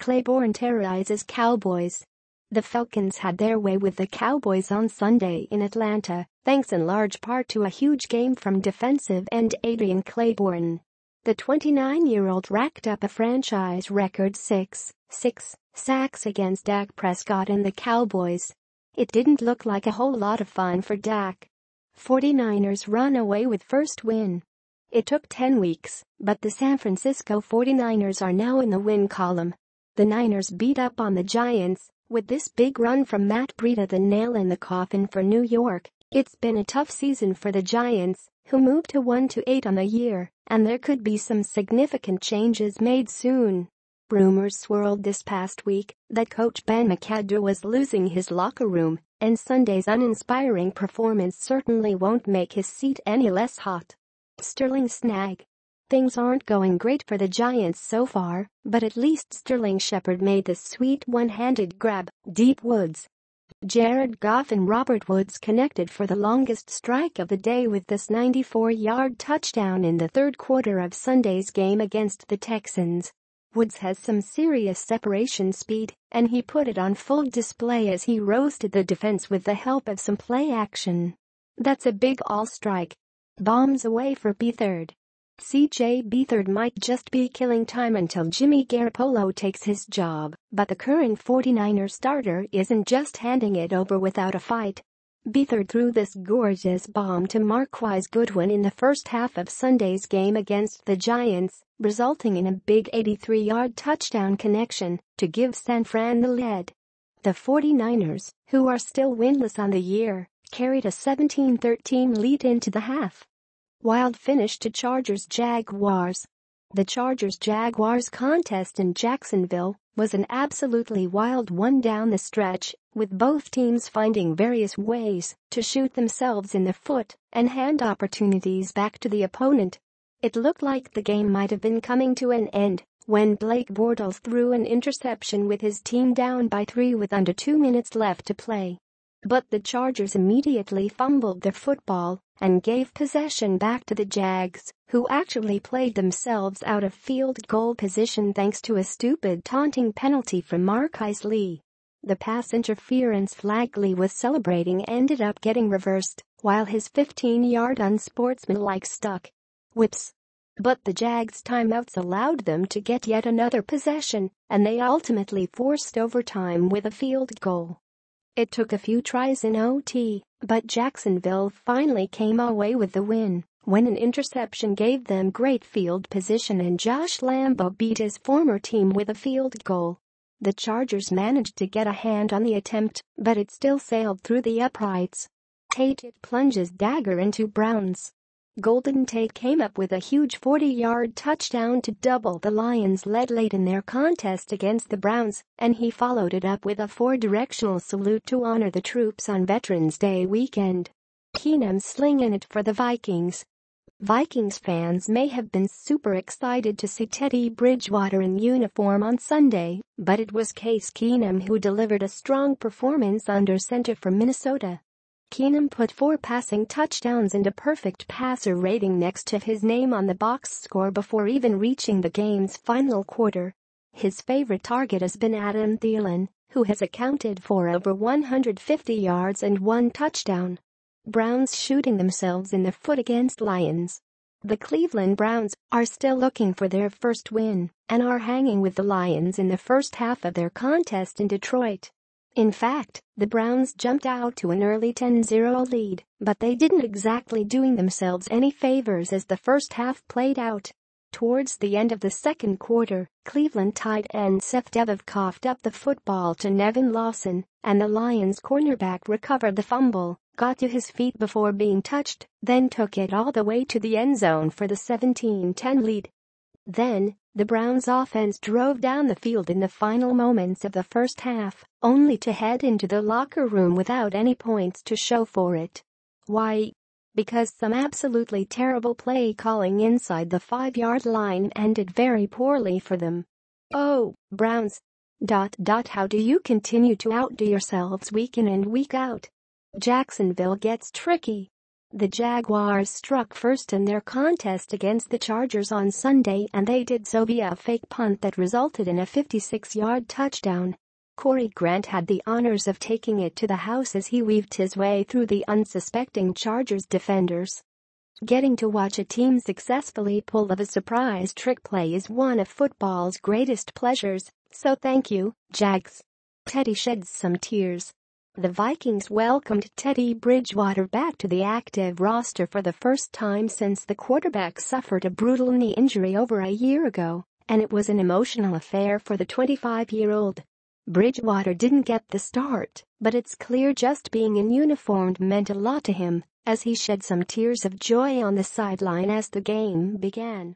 Clayborn terrorizes Cowboys. The Falcons had their way with the Cowboys on Sunday in Atlanta, thanks in large part to a huge game from defensive end Adrian Clayborn. The 29-year-old racked up a franchise record 6, 6 sacks against Dak Prescott and the Cowboys. It didn't look like a whole lot of fun for Dak. 49ers run away with first win. It took 10 weeks, but the San Francisco 49ers are now in the win column. The Niners beat up on the Giants, with this big run from Matt Breida the nail in the coffin for New York. It's been a tough season for the Giants, who moved to 1-8 on the year, and there could be some significant changes made soon. Rumors swirled this past week that coach Ben McAdoo was losing his locker room, and Sunday's uninspiring performance certainly won't make his seat any less hot. Sterling snag. Things aren't going great for the Giants so far, but at least Sterling Shepard made the sweet one-handed grab, deep woods. Jared Goff and Robert Woods connected for the longest strike of the day with this 94-yard touchdown in the third quarter of Sunday's game against the Texans. Woods has some serious separation speed, and he put it on full display as he roasted the defense with the help of some play action. That's a big all strike. Bombs away for Beathard. CJ Beathard might just be killing time until Jimmy Garoppolo takes his job, but the current 49er starter isn't just handing it over without a fight. Beathard threw this gorgeous bomb to Marquise Goodwin in the first half of Sunday's game against the Giants, resulting in a big 83-yard touchdown connection to give San Fran the lead. The 49ers, who are still winless on the year, carried a 17-13 lead into the half. Wild finish to Chargers-Jaguars. The Chargers-Jaguars contest in Jacksonville was an absolutely wild one down the stretch with both teams finding various ways to shoot themselves in the foot and hand opportunities back to the opponent. It looked like the game might have been coming to an end when Blake Bortles threw an interception with his team down by three with under two minutes left to play. But the Chargers immediately fumbled the football and gave possession back to the Jags, who actually played themselves out of field goal position thanks to a stupid taunting penalty from Marquise Lee. The pass interference flag Lee was celebrating ended up getting reversed, while his 15-yard unsportsmanlike stuck. Whips. But the Jags' timeouts allowed them to get yet another possession, and they ultimately forced overtime with a field goal. It took a few tries in OT, but Jacksonville finally came away with the win when an interception gave them great field position and Josh Lambo beat his former team with a field goal. The Chargers managed to get a hand on the attempt, but it still sailed through the uprights. Tate plunges dagger into Browns. Golden Tate came up with a huge 40-yard touchdown to double the Lions' lead late in their contest against the Browns, and he followed it up with a four-directional salute to honor the troops on Veterans Day weekend. Keenum slinging it for the Vikings. Vikings fans may have been super excited to see Teddy Bridgewater in uniform on Sunday, but it was Case Keenum who delivered a strong performance under center for Minnesota. Keenum put four passing touchdowns and a perfect passer rating next to his name on the box score before even reaching the game's final quarter. His favorite target has been Adam Thielen, who has accounted for over 150 yards and one touchdown. Browns shooting themselves in the foot against Lions. The Cleveland Browns are still looking for their first win and are hanging with the Lions in the first half of their contest in Detroit. In fact, the Browns jumped out to an early 10-0 lead, but they didn't exactly doing themselves any favors as the first half played out. Towards the end of the second quarter, Cleveland tight end Seth DeValve coughed up the football to Nevin Lawson, and the Lions cornerback recovered the fumble got to his feet before being touched, then took it all the way to the end zone for the 17-10 lead. Then, the Browns offense drove down the field in the final moments of the first half, only to head into the locker room without any points to show for it. Why? Because some absolutely terrible play calling inside the five-yard line ended very poorly for them. Oh, Browns. Dot dot how do you continue to outdo yourselves week in and week out? Jacksonville gets tricky. The Jaguars struck first in their contest against the Chargers on Sunday and they did so via a fake punt that resulted in a 56-yard touchdown. Corey Grant had the honors of taking it to the house as he weaved his way through the unsuspecting Chargers defenders. Getting to watch a team successfully pull off a surprise trick play is one of football's greatest pleasures, so thank you, Jags. Teddy sheds some tears. The Vikings welcomed Teddy Bridgewater back to the active roster for the first time since the quarterback suffered a brutal knee injury over a year ago, and it was an emotional affair for the 25-year-old. Bridgewater didn't get the start, but it's clear just being in uniform meant a lot to him, as he shed some tears of joy on the sideline as the game began.